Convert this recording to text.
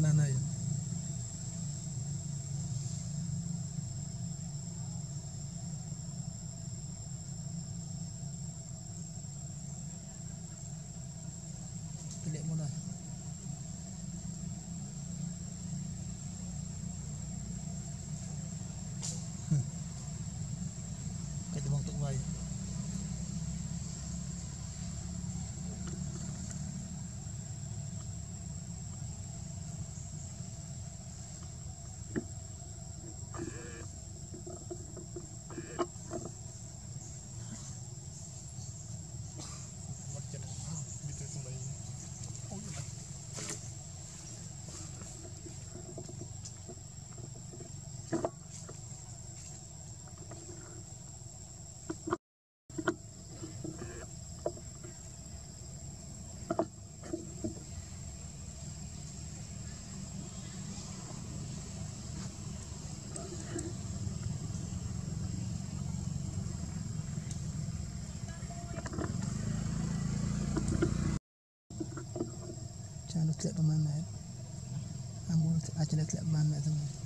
奶奶。 ចានោះធ្លាក់ប្រហែលម៉ែត្រអាមួយអាចធ្លាក់ប្រហែលម៉ែត្រហ្